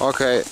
Okay.